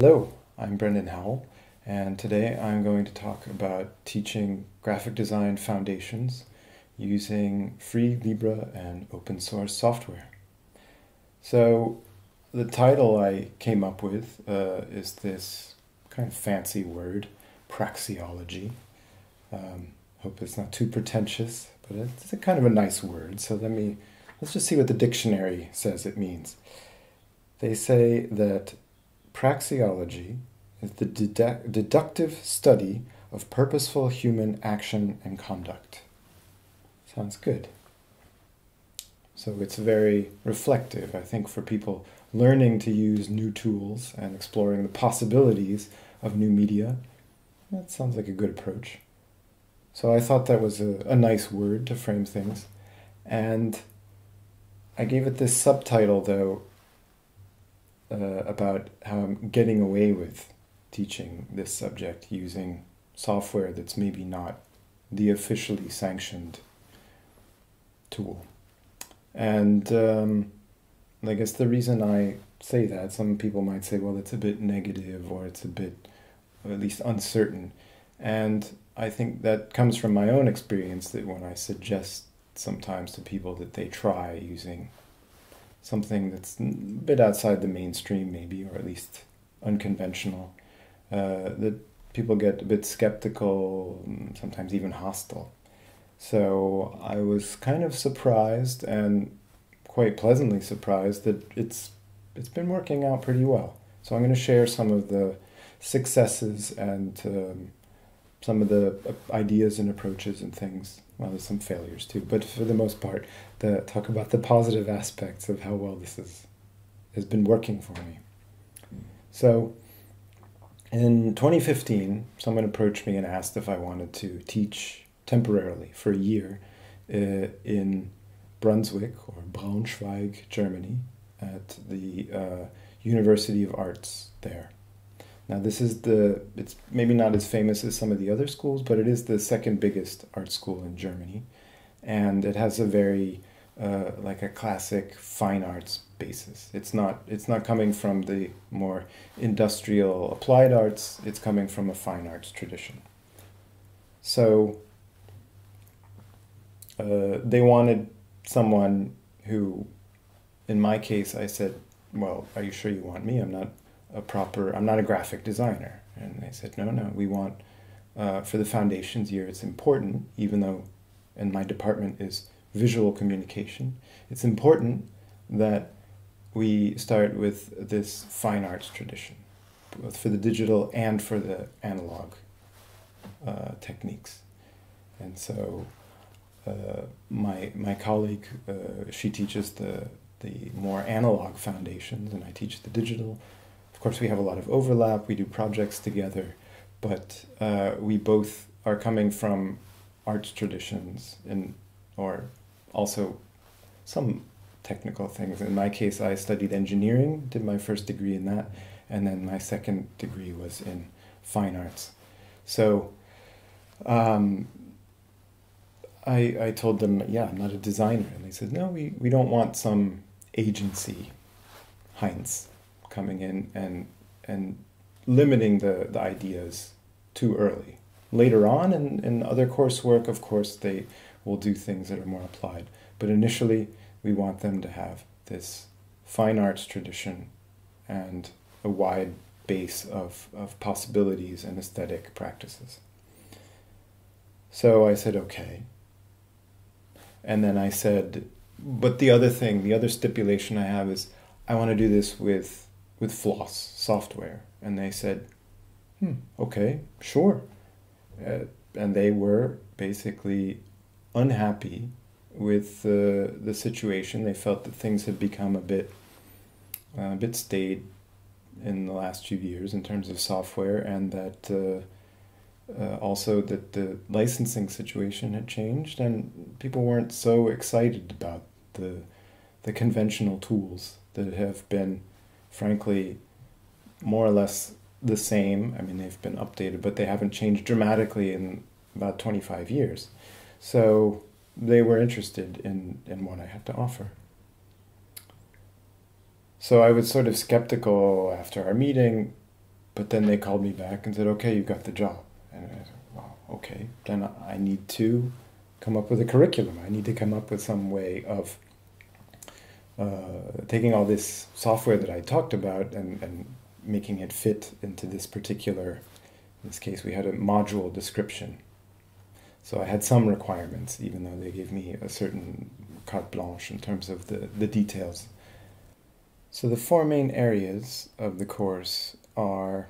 Hello, I'm Brendan Howell, and today I'm going to talk about teaching graphic design foundations using free Libre and open source software. So, the title I came up with uh, is this kind of fancy word, praxeology. Um, hope it's not too pretentious, but it's a kind of a nice word. So let me let's just see what the dictionary says it means. They say that Praxeology is the deductive study of purposeful human action and conduct. Sounds good. So it's very reflective, I think, for people learning to use new tools and exploring the possibilities of new media. That sounds like a good approach. So I thought that was a, a nice word to frame things. And I gave it this subtitle, though, uh, about how I'm getting away with teaching this subject using software that's maybe not the officially sanctioned tool. And um, I guess the reason I say that, some people might say, well, it's a bit negative or it's a bit, at least uncertain. And I think that comes from my own experience that when I suggest sometimes to people that they try using something that's a bit outside the mainstream, maybe, or at least unconventional, uh, that people get a bit skeptical, sometimes even hostile. So I was kind of surprised and quite pleasantly surprised that it's it's been working out pretty well. So I'm going to share some of the successes and um, some of the uh, ideas and approaches and things. Well, there's some failures too, but for the most part, the talk about the positive aspects of how well this is has been working for me. So, in 2015, someone approached me and asked if I wanted to teach temporarily for a year uh, in Brunswick or Braunschweig, Germany, at the uh, University of Arts there. Now, this is the, it's maybe not as famous as some of the other schools, but it is the second biggest art school in Germany. And it has a very, uh, like a classic fine arts basis. It's not, it's not coming from the more industrial applied arts, it's coming from a fine arts tradition. So, uh, they wanted someone who, in my case, I said, well, are you sure you want me? I'm not a proper, I'm not a graphic designer. And they said, no, no, we want, uh, for the foundations year, it's important, even though, and my department is visual communication, it's important that we start with this fine arts tradition, both for the digital and for the analog uh, techniques. And so uh, my, my colleague, uh, she teaches the, the more analog foundations, and I teach the digital course, we have a lot of overlap. We do projects together, but uh, we both are coming from arts traditions and or also some technical things. In my case, I studied engineering, did my first degree in that, and then my second degree was in fine arts. So um, I, I told them, yeah, I'm not a designer. And they said, no, we, we don't want some agency, Heinz coming in and and limiting the, the ideas too early. Later on in, in other coursework, of course, they will do things that are more applied. But initially, we want them to have this fine arts tradition and a wide base of, of possibilities and aesthetic practices. So I said, okay. And then I said, but the other thing, the other stipulation I have is I want to do this with with Floss software. And they said, hmm, okay, sure. Uh, and they were basically unhappy with the the situation. They felt that things had become a bit uh, a bit staid in the last few years in terms of software, and that uh, uh, also that the licensing situation had changed, and people weren't so excited about the the conventional tools that have been frankly, more or less the same. I mean, they've been updated, but they haven't changed dramatically in about 25 years. So they were interested in, in what I had to offer. So I was sort of skeptical after our meeting. but then they called me back and said, okay, you got the job. And I said, well, okay, then I need to come up with a curriculum. I need to come up with some way of uh, taking all this software that I talked about and, and making it fit into this particular, in this case, we had a module description. So I had some requirements, even though they gave me a certain carte blanche in terms of the, the details. So the four main areas of the course are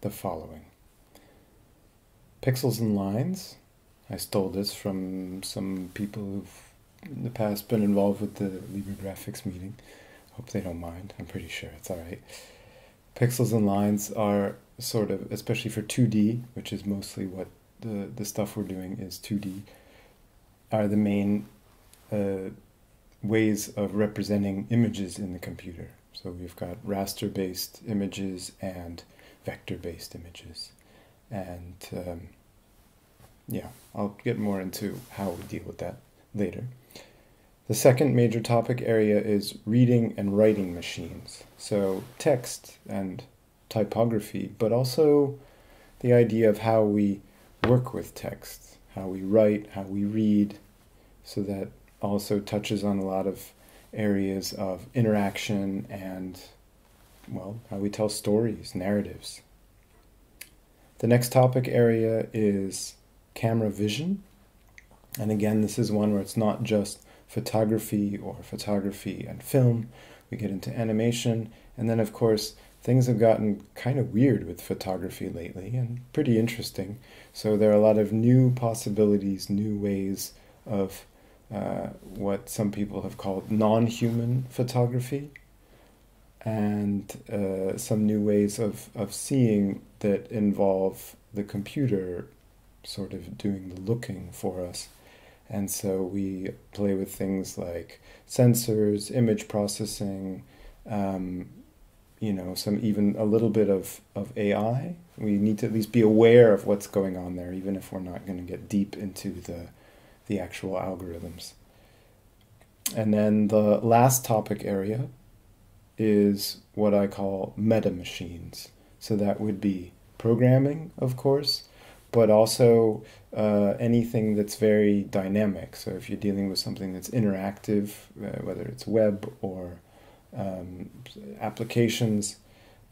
the following. Pixels and lines. I stole this from some people who've in the past been involved with the Libre Graphics meeting. Hope they don't mind. I'm pretty sure it's all right. Pixels and lines are sort of, especially for 2D, which is mostly what the, the stuff we're doing is 2D, are the main uh, ways of representing images in the computer. So we've got raster based images and vector based images. And um, yeah, I'll get more into how we deal with that later. The second major topic area is reading and writing machines. So text and typography, but also the idea of how we work with text, how we write, how we read, so that also touches on a lot of areas of interaction and, well, how we tell stories, narratives. The next topic area is camera vision. And again, this is one where it's not just photography or photography and film. We get into animation. And then, of course, things have gotten kind of weird with photography lately and pretty interesting. So there are a lot of new possibilities, new ways of uh, what some people have called non human photography, and uh, some new ways of, of seeing that involve the computer sort of doing the looking for us. And so we play with things like sensors, image processing, um, you know, some even a little bit of, of AI. We need to at least be aware of what's going on there, even if we're not going to get deep into the, the actual algorithms. And then the last topic area is what I call meta machines. So that would be programming, of course, but also uh, anything that's very dynamic. So if you're dealing with something that's interactive, uh, whether it's web or um, applications,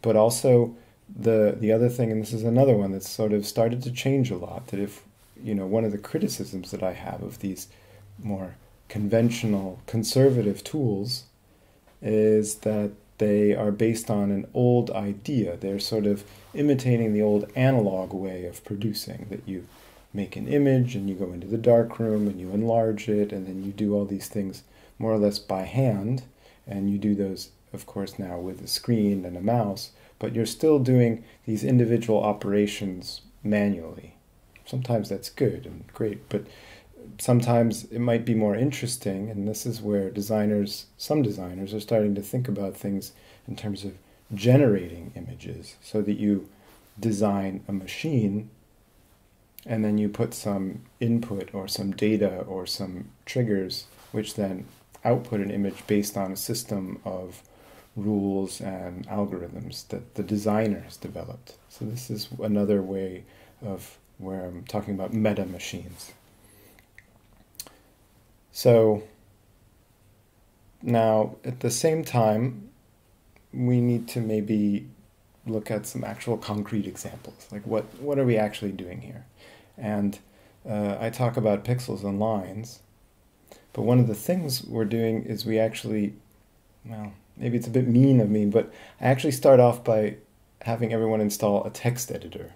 but also the the other thing, and this is another one that's sort of started to change a lot. That if you know one of the criticisms that I have of these more conventional conservative tools is that they are based on an old idea. They're sort of imitating the old analog way of producing that you make an image and you go into the darkroom and you enlarge it and then you do all these things more or less by hand and you do those of course now with a screen and a mouse but you're still doing these individual operations manually sometimes that's good and great but sometimes it might be more interesting, and this is where designers, some designers, are starting to think about things in terms of generating images so that you design a machine and then you put some input or some data or some triggers which then output an image based on a system of rules and algorithms that the designer has developed. So this is another way of where I'm talking about meta machines. So now at the same time, we need to maybe look at some actual concrete examples. Like what, what are we actually doing here? And uh, I talk about pixels and lines, but one of the things we're doing is we actually, well, maybe it's a bit mean of me, but I actually start off by having everyone install a text editor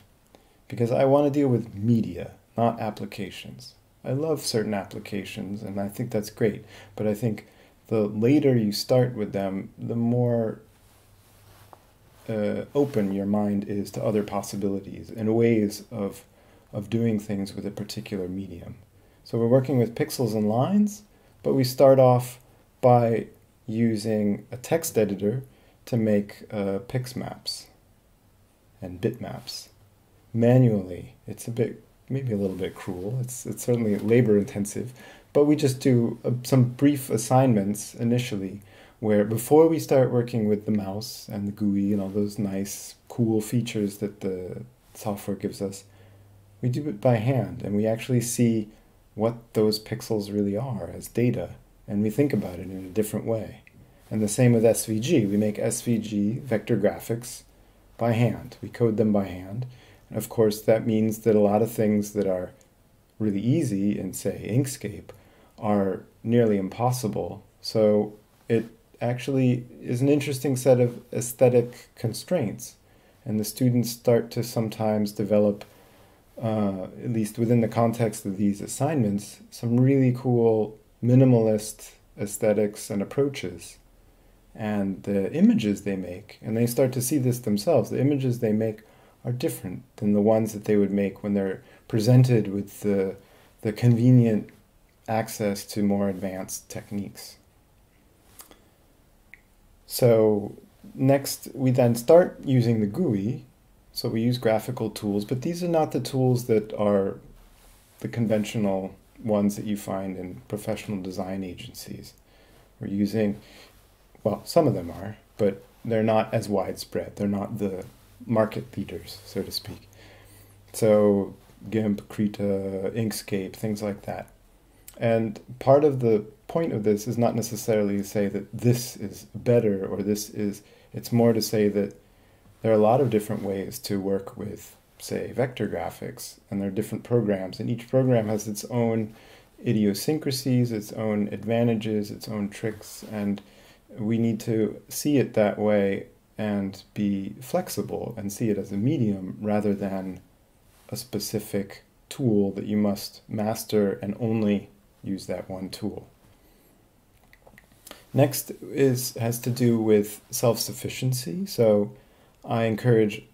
because I want to deal with media, not applications. I love certain applications and I think that's great. But I think the later you start with them, the more uh, open your mind is to other possibilities and ways of, of doing things with a particular medium. So we're working with pixels and lines, but we start off by using a text editor to make uh, pix maps and bitmaps manually. It's a bit maybe a little bit cruel. It's it's certainly labor intensive, but we just do uh, some brief assignments initially where before we start working with the mouse and the GUI and all those nice, cool features that the software gives us, we do it by hand and we actually see what those pixels really are as data and we think about it in a different way. And the same with SVG. We make SVG vector graphics by hand. We code them by hand. Of course, that means that a lot of things that are really easy in, say, Inkscape are nearly impossible. So it actually is an interesting set of aesthetic constraints. And the students start to sometimes develop, uh, at least within the context of these assignments, some really cool minimalist aesthetics and approaches. And the images they make, and they start to see this themselves, the images they make are different than the ones that they would make when they're presented with the, the convenient access to more advanced techniques. So next we then start using the GUI. So we use graphical tools, but these are not the tools that are the conventional ones that you find in professional design agencies. We're using, well, some of them are, but they're not as widespread. They're not the market leaders, so to speak. So GIMP, Krita, Inkscape, things like that. And part of the point of this is not necessarily to say that this is better or this is, it's more to say that there are a lot of different ways to work with, say, vector graphics, and there are different programs, and each program has its own idiosyncrasies, its own advantages, its own tricks, and we need to see it that way and be flexible and see it as a medium rather than a specific tool that you must master and only use that one tool. Next is has to do with self-sufficiency. So I encourage,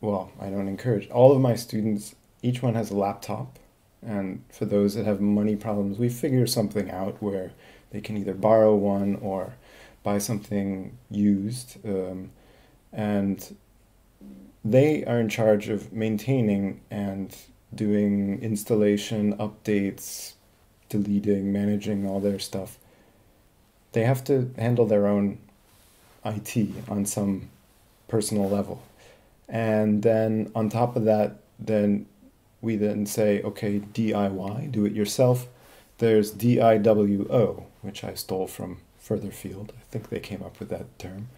well, I don't encourage, all of my students, each one has a laptop. And for those that have money problems, we figure something out where they can either borrow one or buy something used. Um, and they are in charge of maintaining and doing installation, updates, deleting, managing all their stuff. They have to handle their own IT on some personal level. And then on top of that, then we then say, okay, DIY, do it yourself. There's DIWO, which I stole from Furtherfield. I think they came up with that term.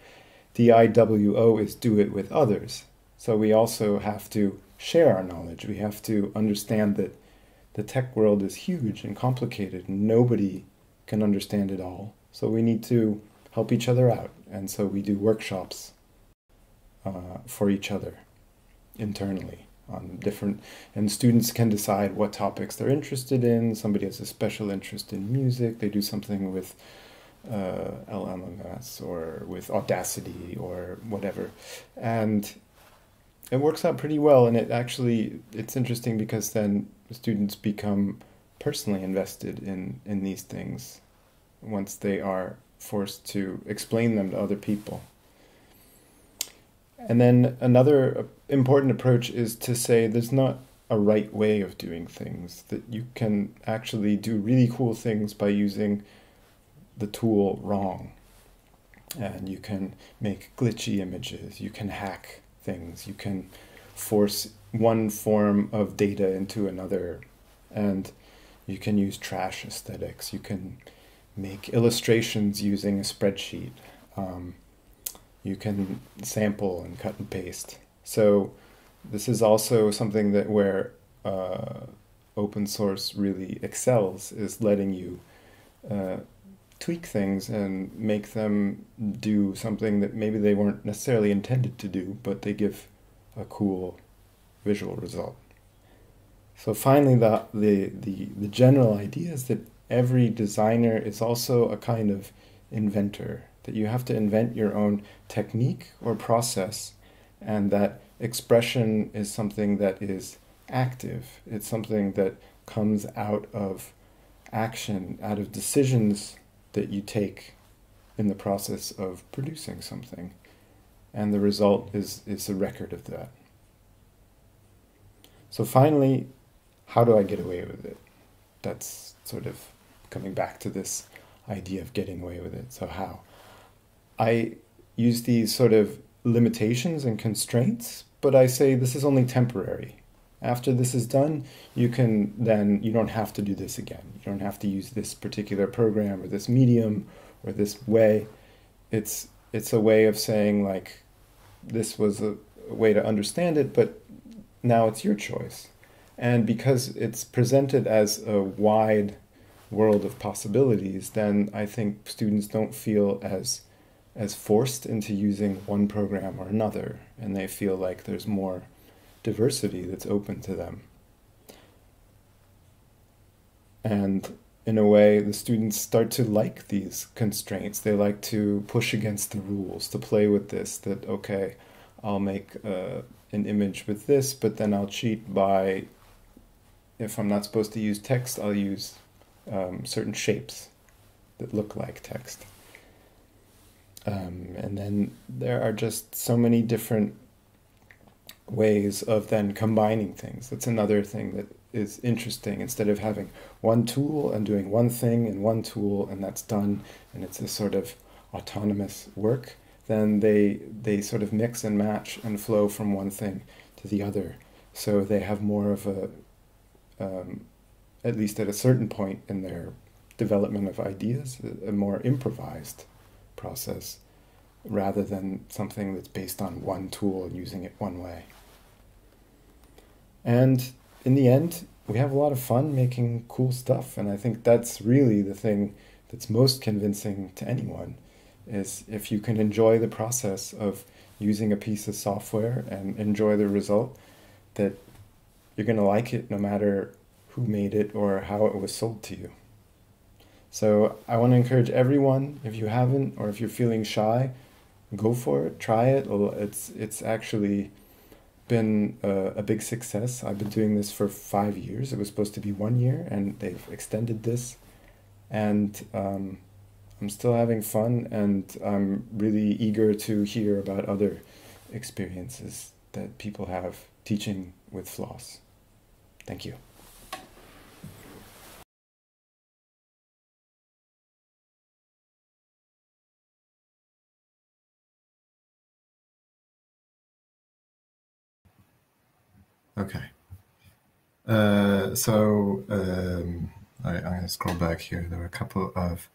DIWO is do it with others. So we also have to share our knowledge. We have to understand that the tech world is huge and complicated and nobody can understand it all. So we need to help each other out. And so we do workshops uh, for each other internally on different, and students can decide what topics they're interested in. Somebody has a special interest in music, they do something with uh, LMMS or with Audacity or whatever. And it works out pretty well and it actually it's interesting because then students become personally invested in in these things once they are forced to explain them to other people and then another important approach is to say there's not a right way of doing things that you can actually do really cool things by using the tool wrong and you can make glitchy images you can hack things. You can force one form of data into another, and you can use trash aesthetics. You can make illustrations using a spreadsheet. Um, you can sample and cut and paste. So this is also something that where uh, open source really excels is letting you uh, tweak things and make them do something that maybe they weren't necessarily intended to do, but they give a cool visual result. So finally, the, the, the, the general idea is that every designer is also a kind of inventor, that you have to invent your own technique or process, and that expression is something that is active. It's something that comes out of action, out of decisions that you take in the process of producing something. And the result is, is a record of that. So finally, how do I get away with it? That's sort of coming back to this idea of getting away with it. So how? I use these sort of limitations and constraints, but I say this is only temporary. After this is done, you can then, you don't have to do this again. You don't have to use this particular program or this medium or this way. It's, it's a way of saying like, this was a, a way to understand it, but now it's your choice. And because it's presented as a wide world of possibilities, then I think students don't feel as as forced into using one program or another, and they feel like there's more diversity that's open to them. And in a way, the students start to like these constraints. They like to push against the rules, to play with this, that, okay, I'll make uh, an image with this, but then I'll cheat by, if I'm not supposed to use text, I'll use um, certain shapes that look like text. Um, and then there are just so many different ways of then combining things. That's another thing that is interesting. Instead of having one tool and doing one thing in one tool and that's done and it's a sort of autonomous work, then they they sort of mix and match and flow from one thing to the other. So they have more of a, um, at least at a certain point in their development of ideas, a more improvised process rather than something that's based on one tool and using it one way. And in the end, we have a lot of fun making cool stuff. And I think that's really the thing that's most convincing to anyone is if you can enjoy the process of using a piece of software and enjoy the result, that you're going to like it no matter who made it or how it was sold to you. So I want to encourage everyone, if you haven't or if you're feeling shy, go for it, try it. It's it's actually been a, a, big success. I've been doing this for five years. It was supposed to be one year, and they've extended this. And um, I'm still having fun, and I'm really eager to hear about other experiences that people have teaching with floss. Thank you. Okay. Uh, so um, I, I'm going to scroll back here. There were a couple of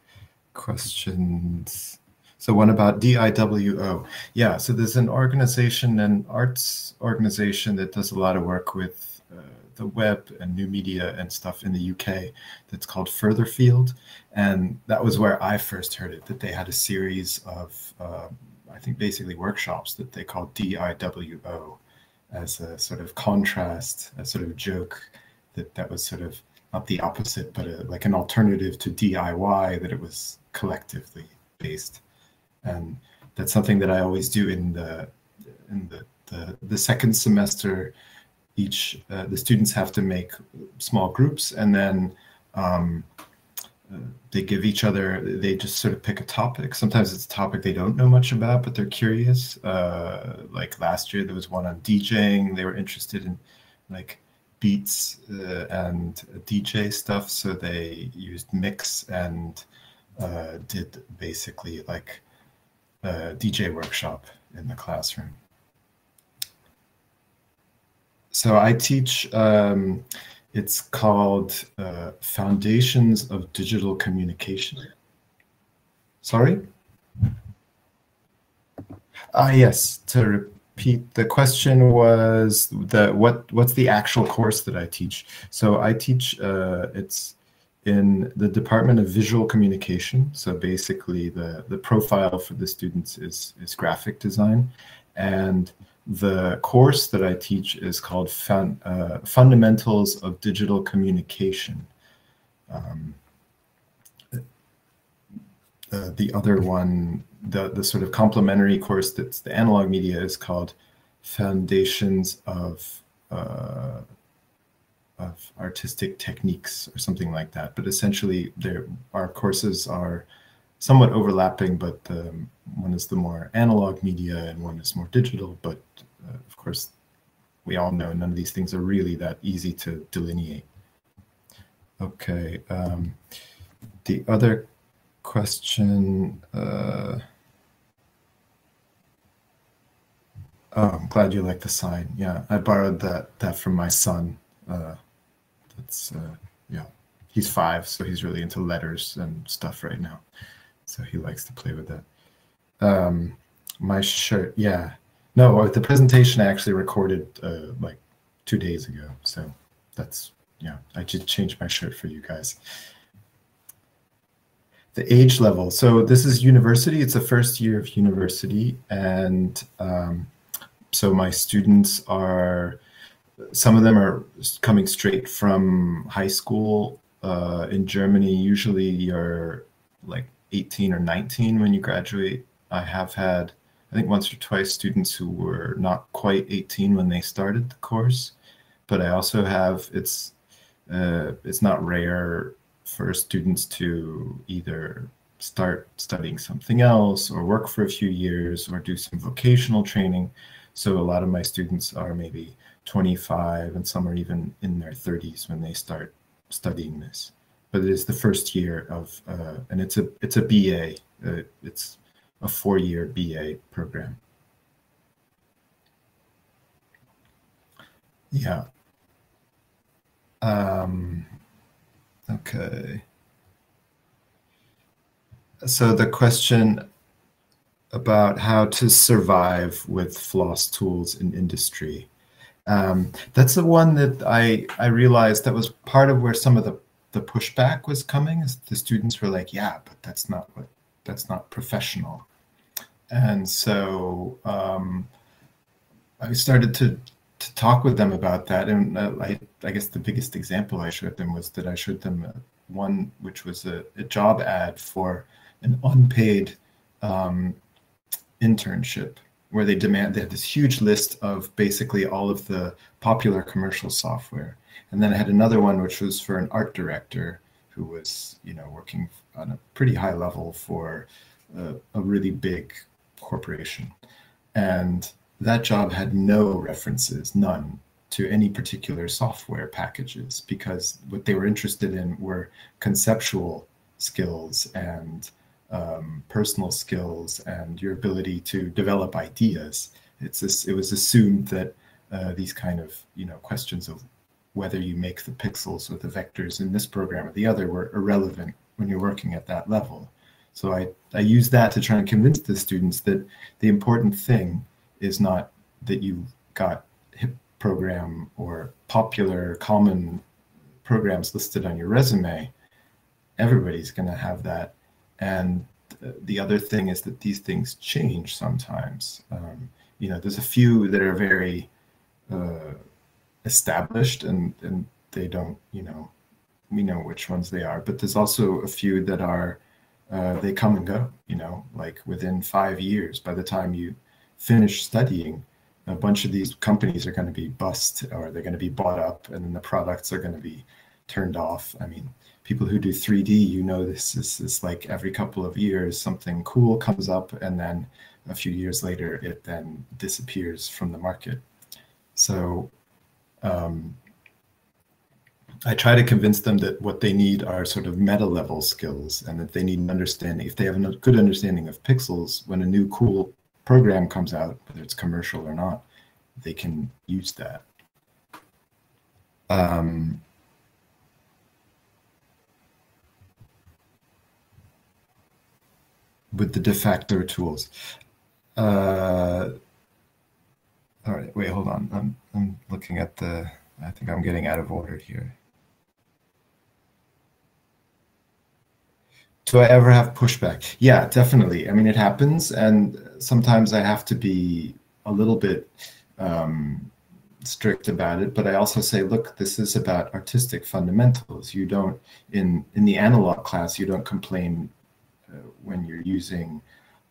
questions. So one about DIWO. Yeah, so there's an organization, an arts organization that does a lot of work with uh, the web and new media and stuff in the UK that's called Furtherfield. And that was where I first heard it, that they had a series of, uh, I think, basically workshops that they called DIWO as a sort of contrast, a sort of joke that that was sort of not the opposite, but a, like an alternative to DIY, that it was collectively based. And that's something that I always do in the in the the, the second semester. Each uh, the students have to make small groups, and then um, they give each other they just sort of pick a topic. Sometimes it's a topic they don't know much about but they're curious. Uh, like last year there was one on djing. They were interested in like beats uh, and dj stuff. So they used Mixxx and uh, did basically like a dj workshop in the classroom. So i teach um, it's called uh, Foundations of Digital Communication. Sorry? Ah, yes. To repeat, the question was the what what's the actual course that I teach? So I teach uh, it's in the Department of Visual Communication. So basically, the the profile for the students is is graphic design, and the course that I teach is called Fun, uh, Fundamentals of Digital Communication. Um, uh, the other one, the, the sort of complementary course that's the analog media is called Foundations of uh, of Artistic Techniques or something like that. But essentially, there our courses are somewhat overlapping, but um, one is the more analog media and one is more digital. But uh, of course, we all know none of these things are really that easy to delineate. Okay. Um, the other question, uh, Oh, I'm glad you like the sign. Yeah, I borrowed that that from my son. Uh, that's uh, yeah, he's five, so he's really into letters and stuff right now. So he likes to play with that. Um, my shirt, yeah. No, the presentation I actually recorded uh, like two days ago. So that's yeah. I just changed my shirt for you guys. The age level. So this is university. It's the first year of university, and um, so my students are some of them are coming straight from high school uh, in Germany. Usually, you're like 18 or 19 when you graduate. I have had, I think, once or twice students who were not quite 18 when they started the course, but I also have it's uh, it's not rare for students to either start studying something else or work for a few years or do some vocational training. So a lot of my students are maybe 25 and some are even in their 30s when they start studying this. But it is the first year of, uh, and it's a it's a BA. Uh, it's a four-year BA program. Yeah. Um, okay. So the question about how to survive with floss tools in industry. Um, that's the one that I I realized that was part of where some of the the pushback was coming. The students were like, "Yeah, but that's not what that's not professional," and so um, I started to to talk with them about that. And uh, I I guess the biggest example I showed them was that I showed them one which was a, a job ad for an unpaid um, internship where they demand they had this huge list of basically all of the popular commercial software and then i had another one which was for an art director who was you know working on a pretty high level for a, a really big corporation and that job had no references none to any particular software packages because what they were interested in were conceptual skills and um, personal skills and your ability to develop ideas. It's this, it was assumed that uh, these kind of you know questions of whether you make the pixels or the vectors in this program or the other were irrelevant when you're working at that level. So I, I use that to try and convince the students that the important thing is not that you got hip program or popular common programs listed on your resume. Everybody's going to have that and the other thing is that these things change sometimes. Um, you know, there's a few that are very uh, established and, and they don't, you know, we know which ones they are, but there's also a few that are, uh, they come and go, you know, like within five years, by the time you finish studying, a bunch of these companies are going to be bust or they're going to be bought up and then the products are going to be turned off. I mean, people who do 3D, you know, this is, is like every couple of years, something cool comes up, and then a few years later, it then disappears from the market. So um, I try to convince them that what they need are sort of meta level skills and that they need an understanding. If they have a good understanding of pixels, when a new cool program comes out, whether it's commercial or not, they can use that. Um, with the de facto tools. Uh, all right, wait, hold on. I'm, I'm looking at the, I think I'm getting out of order here. Do I ever have pushback? Yeah, definitely. I mean, it happens. And sometimes I have to be a little bit um, strict about it. But I also say, look, this is about artistic fundamentals. You don't, in, in the analog class, you don't complain uh, when you're using,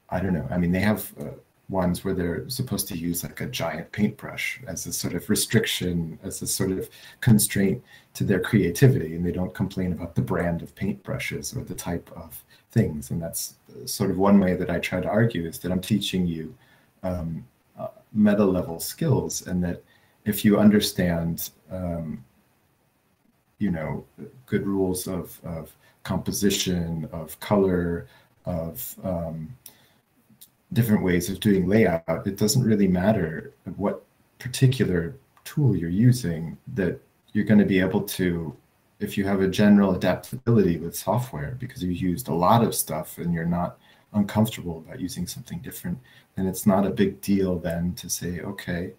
I don't know. I mean, they have uh, ones where they're supposed to use like a giant paintbrush as a sort of restriction, as a sort of constraint to their creativity, and they don't complain about the brand of paintbrushes or the type of things. And that's sort of one way that I try to argue is that I'm teaching you um, uh, meta level skills, and that if you understand, um, you know, good rules of, of composition, of color, of um, different ways of doing layout, it doesn't really matter what particular tool you're using, that you're going to be able to, if you have a general adaptability with software, because you've used a lot of stuff and you're not uncomfortable about using something different, then it's not a big deal then to say, okay,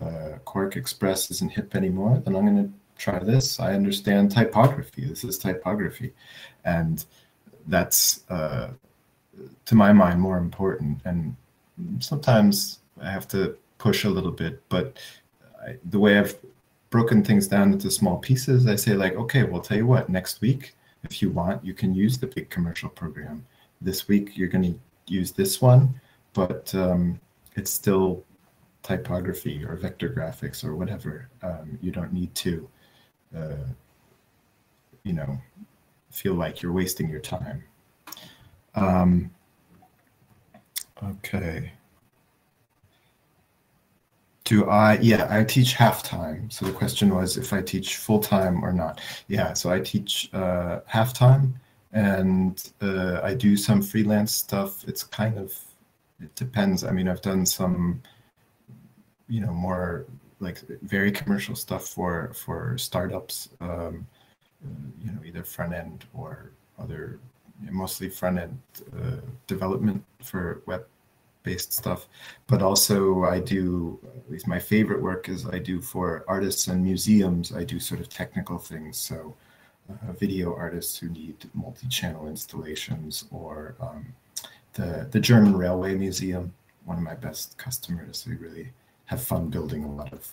uh, QuarkXPress isn't hip anymore, then I'm going to try this. I understand typography. This is typography. And that's, uh, to my mind, more important. And sometimes I have to push a little bit, but I, the way I've broken things down into small pieces, I say like, okay, well, tell you what, next week, if you want, you can use the big commercial program. This week, you're going to use this one, but um, it's still typography or vector graphics or whatever. Um, you don't need to, uh, you know, feel like you're wasting your time. Um, okay. Do I, yeah, I teach half time. So the question was if I teach full time or not. Yeah, so I teach uh, half time and uh, I do some freelance stuff. It's kind of, it depends. I mean, I've done some, you know, more like very commercial stuff for for startups. Um, you know, either front end or other, mostly front end uh, development for web based stuff. But also, I do at least my favorite work is I do for artists and museums. I do sort of technical things. So, uh, video artists who need multi-channel installations, or um, the the German Railway Museum, one of my best customers. We really have fun building a lot of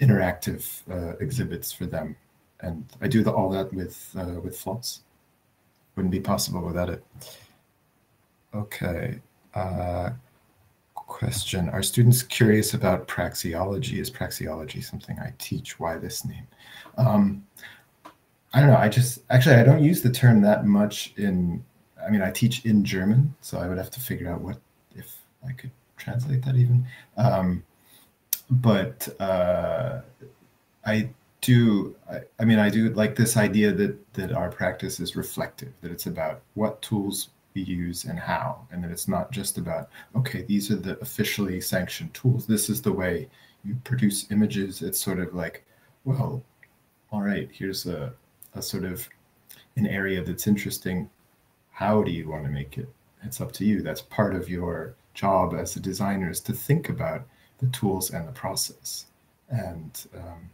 interactive uh, exhibits for them and I do the, all that with uh, with Floss. Wouldn't be possible without it. Okay. Uh, question: Are students curious about praxeology? Is praxeology something I teach? Why this name? Um, I don't know. I just actually I don't use the term that much in. I mean, I teach in German, so I would have to figure out what if I could translate that even. Um, but uh, I do I, I, mean i do like this idea that that our practice is reflective that it's about what tools we use and how and that it's not just about okay these are the officially sanctioned tools. This is the way you produce images. It's sort of like well all right here's a, a sort of an area that's interesting. How do you want to make it? It's up to you. That's part of your job as a designer is to think about the tools and the process. And um,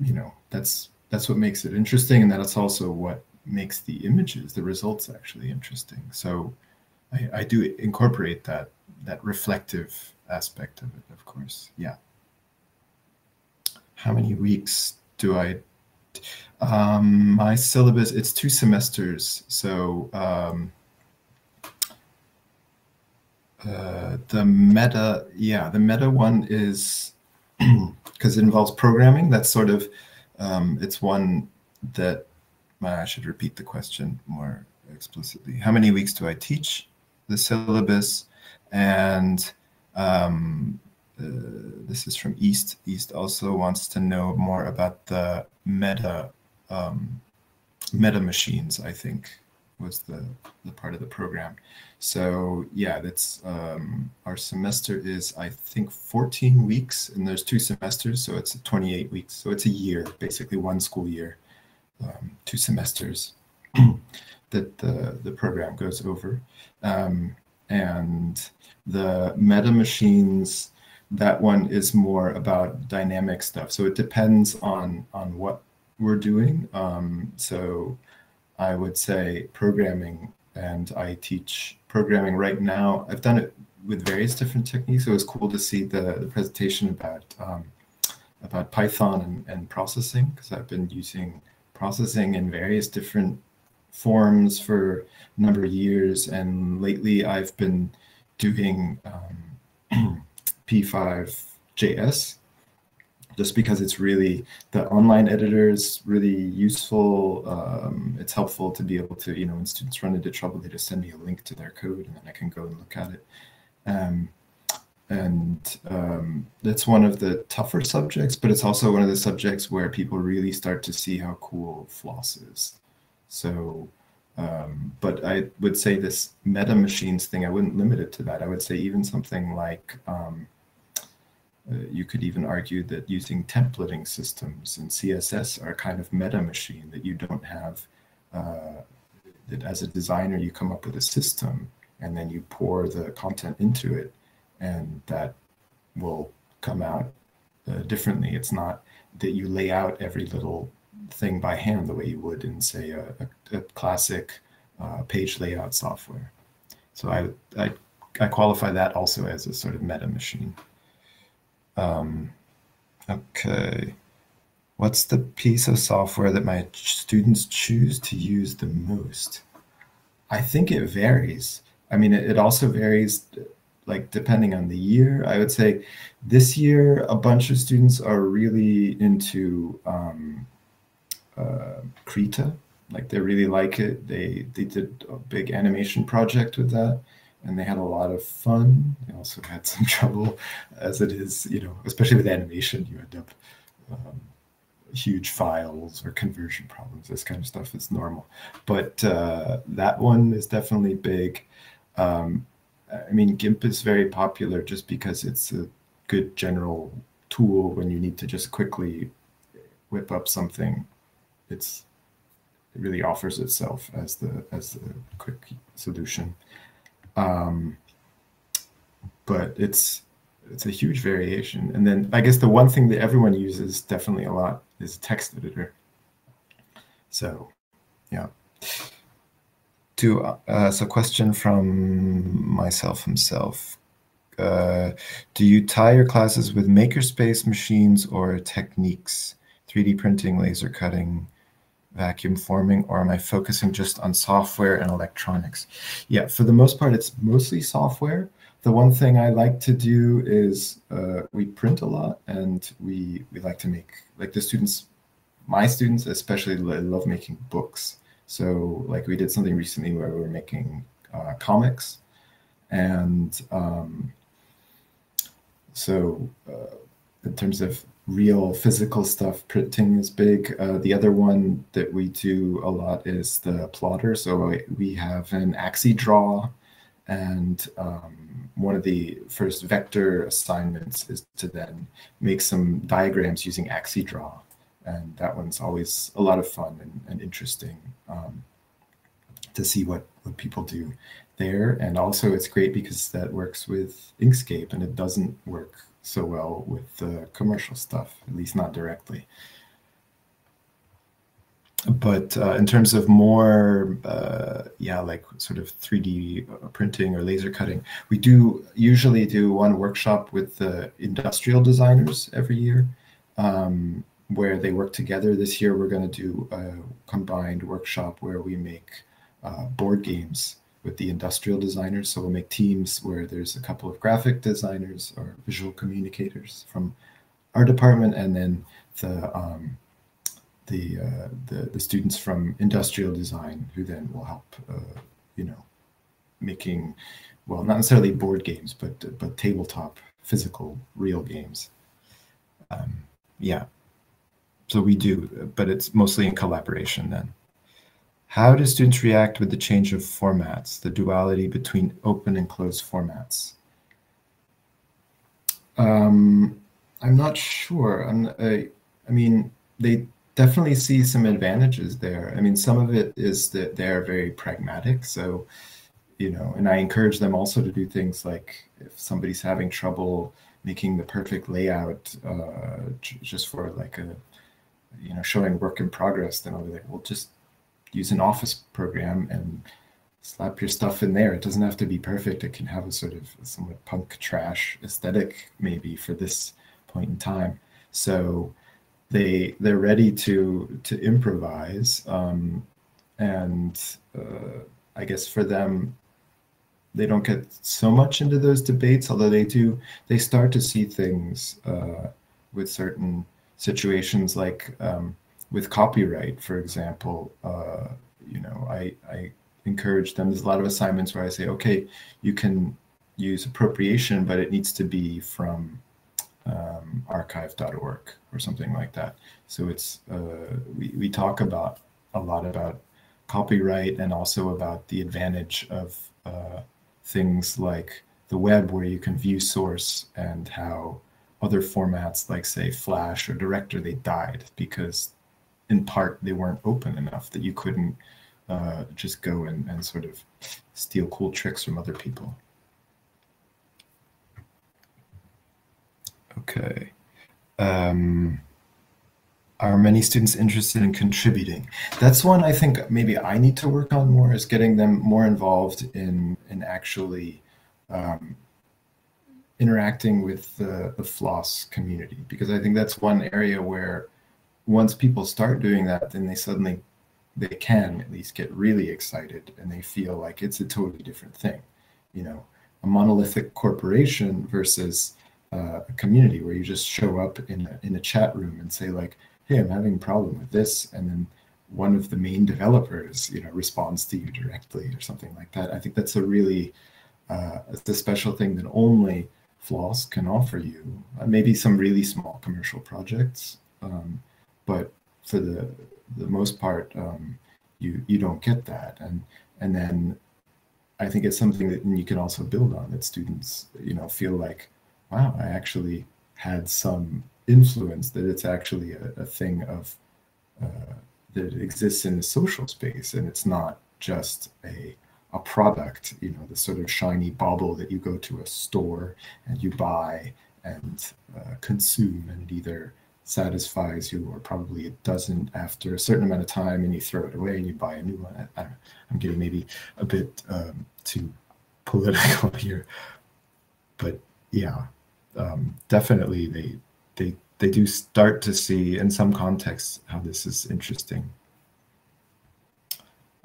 you know that's that's what makes it interesting and that's also what makes the images the results actually interesting. So I, I do incorporate that that reflective aspect of it of course. Yeah. How many weeks do i um, my syllabus it's two semesters so um, uh, the meta yeah the meta one is because it involves programming. That's sort of um, it's one that I should repeat the question more explicitly. How many weeks do I teach the syllabus? And um, uh, this is from East. East also wants to know more about the meta um, meta machines. I think was the the part of the program. So yeah, that's um, our semester is I think 14 weeks, and there's two semesters, so it's 28 weeks. So it's a year, basically one school year, um, two semesters that the the program goes over, um, and the meta machines. That one is more about dynamic stuff. So it depends on on what we're doing. Um, so I would say programming and I teach programming right now. I've done it with various different techniques. It was cool to see the, the presentation about um, about Python and, and processing because I've been using processing in various different forms for a number of years, and lately I've been doing um, P5JS just because it's really the online editor is really useful. Um, it's helpful to be able to, you know, when students run into trouble, they just send me a link to their code and then I can go and look at it. Um, and um, that's one of the tougher subjects, but it's also one of the subjects where people really start to see how cool Floss is. So Um, but I would say this meta machines thing, I wouldn't limit it to that. I would say even something like um, uh, you could even argue that using templating systems and CSS are kind of meta machine that you don't have. Uh, that as a designer, you come up with a system and then you pour the content into it, and that will come out uh, differently. It's not that you lay out every little thing by hand the way you would in, say, a, a, a classic uh, page layout software. So I, I, I qualify that also as a sort of meta machine. Um, okay. What's the piece of software that my students choose to use the most? I think it varies. I mean, it, it also varies like depending on the year. I would say this year, a bunch of students are really into um, uh, Krita. Like they really like it. They they did a big animation project with that and they had a lot of fun. They also had some trouble, as it is, you know, especially with animation, you end up um, huge files or conversion problems. This kind of stuff is normal, but uh, that one is definitely big. Um, I mean, GIMP is very popular just because it's a good general tool when you need to just quickly whip up something. It's it really offers itself as the as the quick solution. Um, but it's it's a huge variation. And then I guess the one thing that everyone uses definitely a lot is text editor. So, yeah. To uh, so question from myself himself. Uh, do you tie your classes with makerspace machines or techniques, 3D printing, laser cutting, vacuum forming, or am I focusing just on software and electronics? Yeah, for the most part, it's mostly software. The one thing I like to do is uh, we print a lot and we, we like to make, like the students, my students especially love making books. So like we did something recently where we were making uh, comics and um, so uh, in terms of real physical stuff. Printing is big. Uh, the other one that we do a lot is the plotter. So we have an AxiDraw, and um, one of the first vector assignments is to then make some diagrams using AxiDraw, And that one's always a lot of fun and, and interesting um, to see what, what people do there. And also, it's great because that works with Inkscape and it doesn't work so well with the commercial stuff, at least not directly. But uh, in terms of more, uh, yeah, like sort of 3D uh, printing or laser cutting, we do usually do one workshop with the industrial designers every year um, where they work together. This year, we're going to do a combined workshop where we make uh, board games with the industrial designers. So we'll make teams where there's a couple of graphic designers or visual communicators from our department, and then the um, the, uh, the the students from industrial design who then will help, uh, you know, making well not necessarily board games, but but tabletop physical real games. Um, yeah, so we do, but it's mostly in collaboration then. How do students react with the change of formats, the duality between open and closed formats? Um, I'm not sure. I'm, I, I mean, they definitely see some advantages there. I mean, some of it is that they're very pragmatic. So, you know, and I encourage them also to do things like if somebody's having trouble making the perfect layout uh, just for like a, you know, showing work in progress, then I'll be like, well, just use an office program and slap your stuff in there. It doesn't have to be perfect. It can have a sort of somewhat punk trash aesthetic maybe for this point in time. So they they're ready to to improvise, um, and uh, I guess for them they don't get so much into those debates, although they do they start to see things uh, with certain situations like. Um, with copyright, for example, uh, you know, I, I encourage them. There's a lot of assignments where I say, okay, you can use appropriation, but it needs to be from um, archive.org or something like that. So it's uh, we, we talk about a lot about copyright and also about the advantage of uh, things like the web where you can view source and how other formats like say flash or director they died because in part they weren't open enough that you couldn't uh, just go and, and sort of steal cool tricks from other people. Okay. Um, are many students interested in contributing? That's one i think maybe i need to work on more is getting them more involved in in actually um, interacting with the, the floss community because i think that's one area where once people start doing that then they suddenly they can at least get really excited and they feel like it's a totally different thing you know a monolithic corporation versus uh, a community where you just show up in a, in a chat room and say like hey i'm having a problem with this and then one of the main developers you know responds to you directly or something like that i think that's a really uh, it's a special thing that only Floss can offer you. Uh, maybe some really small commercial projects, um, but for the the most part, um, you you don't get that. And and then I think it's something that you can also build on. That students you know feel like, wow, I actually had some influence. That it's actually a, a thing of uh, that exists in the social space, and it's not just a a product, you know, the sort of shiny bauble that you go to a store and you buy and uh, consume, and it either satisfies you or probably it doesn't after a certain amount of time, and you throw it away and you buy a new one. I, am getting maybe a bit um, too political here, but yeah, um, definitely they they they do start to see in some contexts how this is interesting.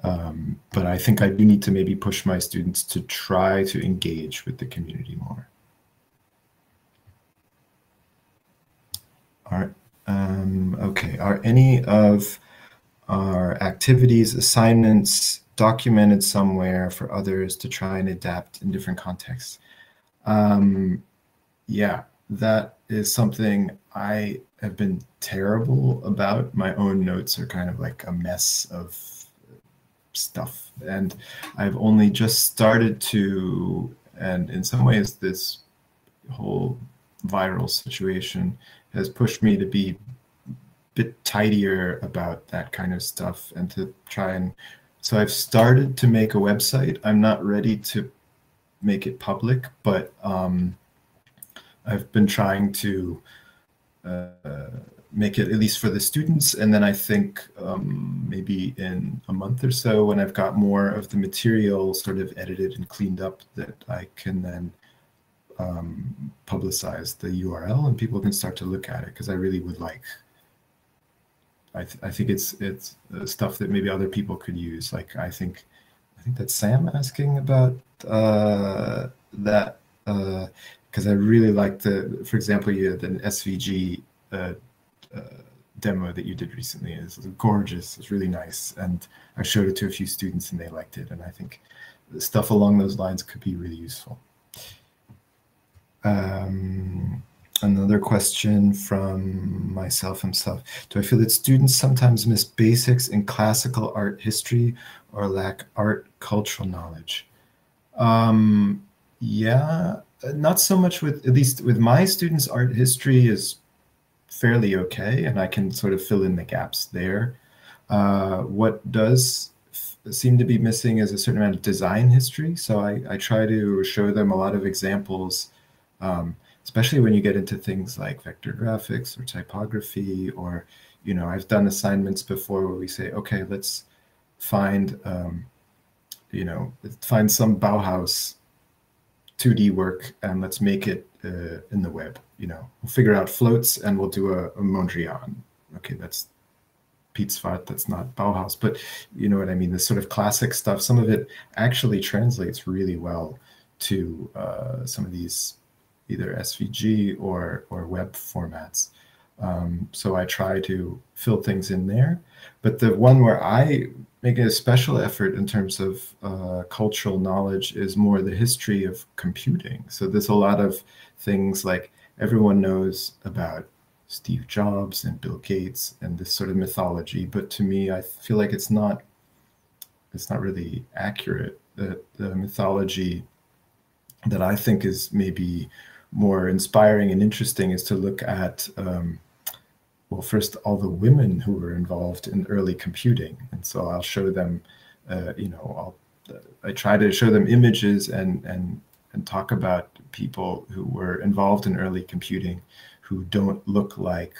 Um, but I think I do need to maybe push my students to try to engage with the community more. Right. Um, okay. Are any of our activities, assignments documented somewhere for others to try and adapt in different contexts? Um, yeah, that is something I have been terrible about. My own notes are kind of like a mess of stuff. And I've only just started to, and in some ways, this whole viral situation has pushed me to be a bit tidier about that kind of stuff and to try and. So I've started to make a website. I'm not ready to make it public, but um, I've been trying to. Uh, make it at least for the students. And then I think um, maybe in a month or so, when I've got more of the material sort of edited and cleaned up, that I can then um, publicize the URL and people can start to look at it because I really would like. I, th- I think it's it's uh, stuff that maybe other people could use. Like I think I think that's Sam asking about uh, that because uh, I really like the, for example, you had an SVG uh, uh, demo that you did recently is gorgeous. It's really nice, and I showed it to a few students and they liked it. And I think stuff along those lines could be really useful. Um, another question from myself himself. Do I feel that students sometimes miss basics in classical art history or lack art cultural knowledge? Um, yeah, not so much with, at least with my students, art history is fairly okay, and I can sort of fill in the gaps there. Uh, what does seem to be missing is a certain amount of design history. So I, I try to show them a lot of examples, um, especially when you get into things like vector graphics or typography, or, you know, I've done assignments before where we say, okay, let's find, um, you know, find some Bauhaus 2D work and let's make it uh, in the web. You know, we'll figure out floats and we'll do a, a Mondrian. Okay, that's Piet Zwart, that's not Bauhaus, but you know what I mean. This sort of classic stuff. Some of it actually translates really well to uh, some of these either SVG or or web formats. Um, so I try to fill things in there. But the one where I make a special effort in terms of uh, cultural knowledge is more the history of computing. So there's a lot of things like everyone knows about Steve Jobs and Bill Gates and this sort of mythology. But to me, I feel like it's not it's not really accurate. The the mythology that I think is maybe more inspiring and interesting is to look at um, well first all the women who were involved in early computing. And so i'll show them uh, you know i'll i try to show them images and and and talk about people who were involved in early computing who don't look like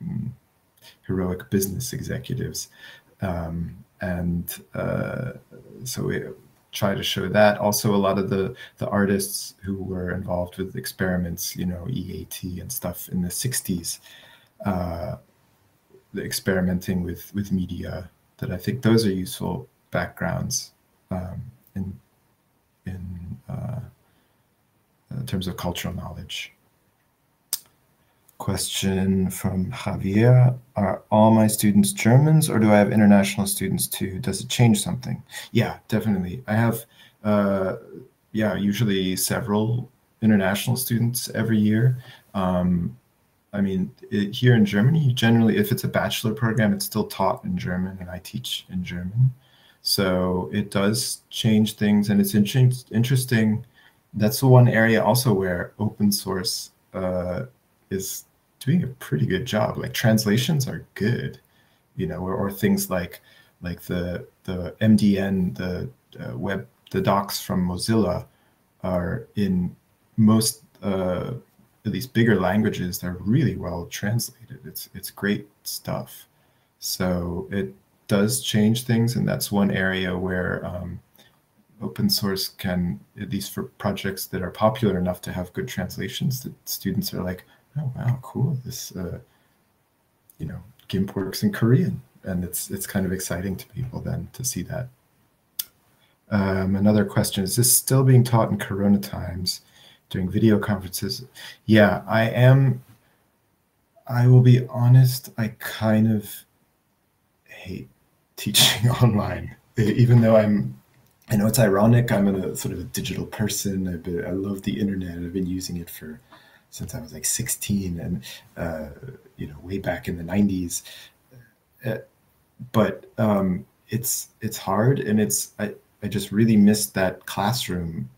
um, heroic business executives. Um, and uh, so we try to show that also a lot of the the artists who were involved with experiments you know eat and stuff in the 60s uh, experimenting with with media that I think those are useful backgrounds um, in in, uh, in terms of cultural knowledge. Question from Javier: Are all my students Germans, or do I have international students too? Does it change something? Yeah, definitely. I have, uh, yeah, usually several international students every year. Um, I mean, it, here in Germany, generally, if it's a bachelor program, it's still taught in German, and I teach in German. So it does change things, and it's in- interesting. That's the one area also where open source uh, is doing a pretty good job. Like translations are good, you know, or, or things like like the the MDN, the uh, web, the docs from Mozilla are in most uh, these bigger languages they're really well translated it's it's great stuff so it does change things and that's one area where um, open source can at least for projects that are popular enough to have good translations that students are like oh wow cool this uh, you know gimp works in korean and it's it's kind of exciting to people then to see that um, another question is this still being taught in corona times doing video conferences. Yeah, I am. I will be honest, I kind of hate teaching online, even though I'm. I know it's ironic. I'm a sort of a digital person. Been, I love the internet. I've been using it for since I was like 16, and uh, you know, way back in the 90s. Uh, but um, it's it's hard, and it's I I just really missed that classroom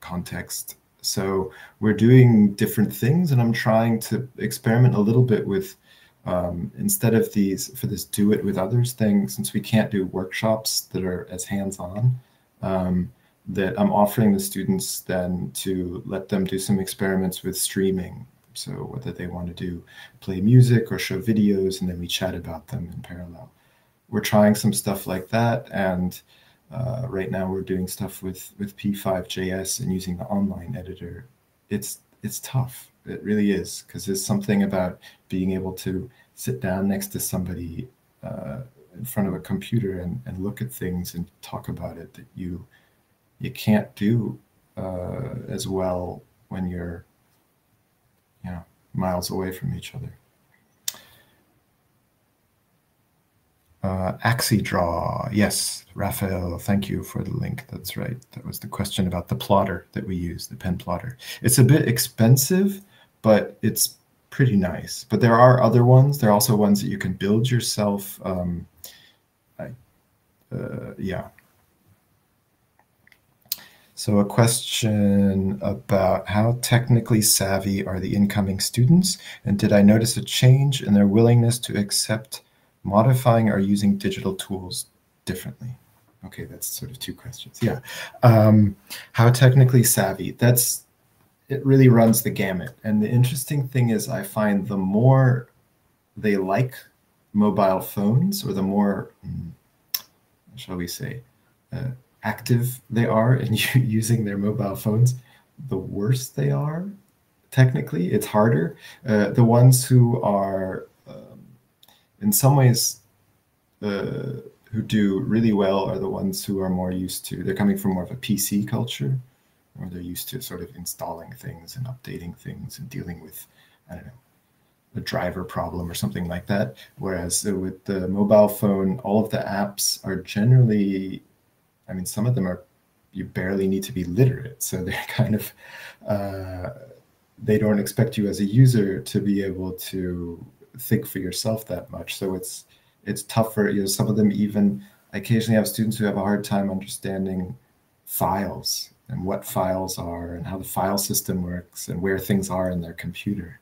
context so we're doing different things, and I'm trying to experiment a little bit with um, instead of these for this do it with others thing. Since we can't do workshops that are as hands on, um, that I'm offering the students then to let them do some experiments with streaming. So whether they want to do play music or show videos, and then we chat about them in parallel. We're trying some stuff like that, and uh, right now, we're doing stuff with with P5JS and using the online editor. It's it's tough. It really is because there's something about being able to sit down next to somebody uh, in front of a computer and, and look at things and talk about it that you you can't do uh, as well when you're you know miles away from each other. Uh, AxiDraw. Yes, Raphael, thank you for the link. That's right. That was the question about the plotter that we use, the pen plotter. It's a bit expensive, but it's pretty nice. But there are other ones. There are also ones that you can build yourself. Um, I, uh, yeah. So a question about how technically savvy are the incoming students? And did I notice a change in their willingness to accept modifying or using digital tools differently? Okay, that's sort of two questions. Yeah. Um, how technically savvy? That's it really runs the gamut. And the interesting thing is I find the more they like mobile phones or the more hmm, shall we say uh, active they are in using their mobile phones, the worse they are technically. It's harder. Uh, the ones who are in some ways, uh, who do really well are the ones who are more used to, they're coming from more of a PC culture, or they're used to sort of installing things and updating things and dealing with, I don't know, a driver problem or something like that. Whereas with the mobile phone, all of the apps are generally, I mean, some of them are, you barely need to be literate. So they're kind of, uh, they don't expect you as a user to be able to think for yourself that much. So it's it's tougher. You know, some of them even occasionally have students who have a hard time understanding files and what files are and how the file system works and where things are in their computer.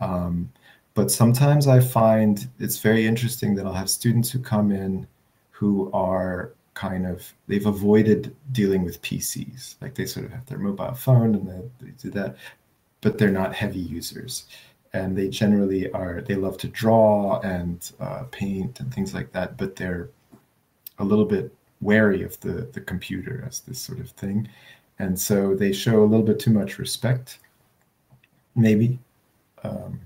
Um, but sometimes I find it's very interesting that I'll have students who come in who are kind of they've avoided dealing with PCs. Like they sort of have their mobile phone and they, they do that, but they're not heavy users. And they generally are they love to draw and uh, paint and things like that, but they're a little bit wary of the the computer as this sort of thing, and so they show a little bit too much respect, maybe, um,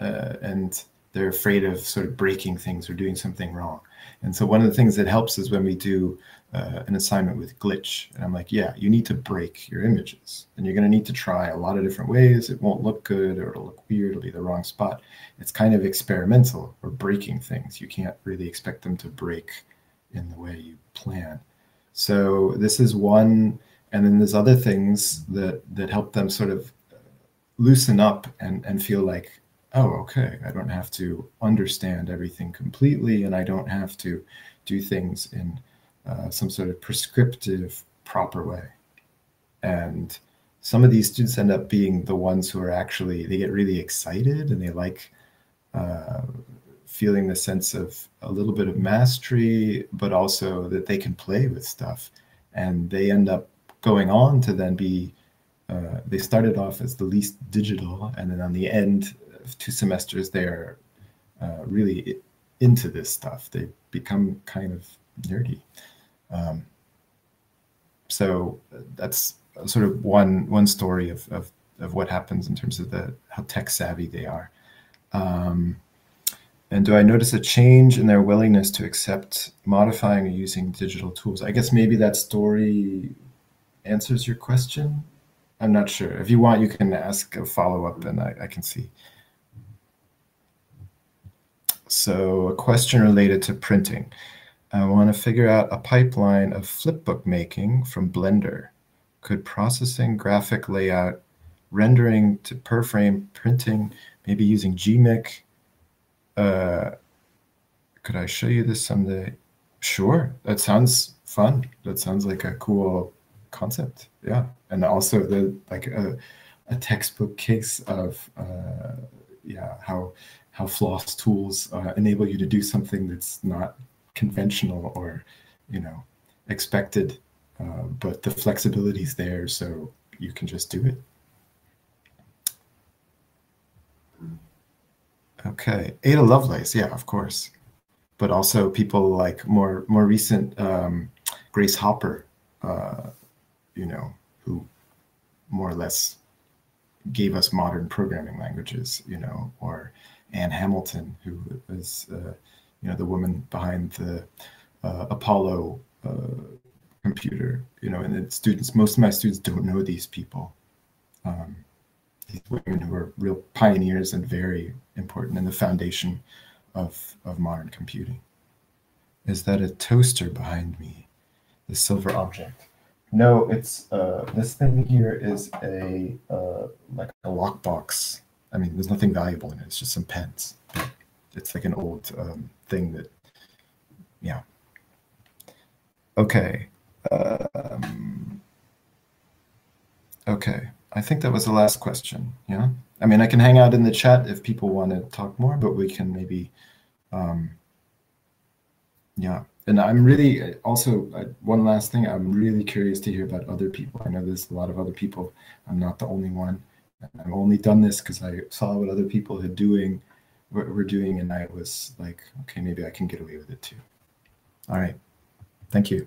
uh, and they're afraid of sort of breaking things or doing something wrong. And so one of the things that helps is when we do uh, an assignment with glitch, and I'm like, yeah, you need to break your images, and you're going to need to try a lot of different ways. It won't look good, or it'll look weird. It'll be the wrong spot. It's kind of experimental or breaking things. You can't really expect them to break in the way you plan. So this is one, and then there's other things that that help them sort of loosen up and and feel like, oh, okay, I don't have to understand everything completely, and I don't have to do things in uh, some sort of prescriptive, proper way. And some of these students end up being the ones who are actually they get really excited and they like uh, feeling the sense of a little bit of mastery, but also that they can play with stuff. And they end up going on to then be, uh, they started off as the least digital. And then on the end two semesters, they're uh, really into this stuff. They become kind of nerdy. Um, so that's sort of one one story of, of, of what happens in terms of the how tech savvy they are. Um, and do I notice a change in their willingness to accept modifying or using digital tools? I guess maybe that story answers your question. I'm not sure. If you want, you can ask a follow up and I, I can see. So, a question related to printing. I want to figure out a pipeline of flipbook making from Blender. Could processing, graphic layout, rendering to per frame printing, maybe using G'MIC uh, could I show you this someday? Sure. That sounds fun. That sounds like a cool concept. Yeah. And also the like a, a textbook case of uh, yeah how how floss tools uh, enable you to do something that's not conventional or you know expected, uh, but the flexibility is there, so you can just do it. Okay, Ada Lovelace, yeah, of course, but also people like more more recent um, Grace Hopper, uh, you know, who more or less gave us modern programming languages, you know, or Ann Hamilton, who was, uh, you know, the woman behind the uh, Apollo uh, computer, you know, and the students, most of my students don't know these people. Um, these women who are real pioneers and very important in the foundation of, of modern computing. Is that a toaster behind me? The silver object. No, it's uh, this thing here is a uh, like a lockbox. I mean, there's nothing valuable in it. It's just some pens. It's like an old um, thing that, yeah. Okay. Um, okay. I think that was the last question. Yeah. I mean, I can hang out in the chat if people want to talk more, but we can maybe, um, yeah. And I'm really also one last thing. I'm really curious to hear about other people. I know there's a lot of other people. I'm not the only one. I've only done this because I saw what other people had doing, were doing, and I was like, okay, maybe I can get away with it too. All right. Thank you.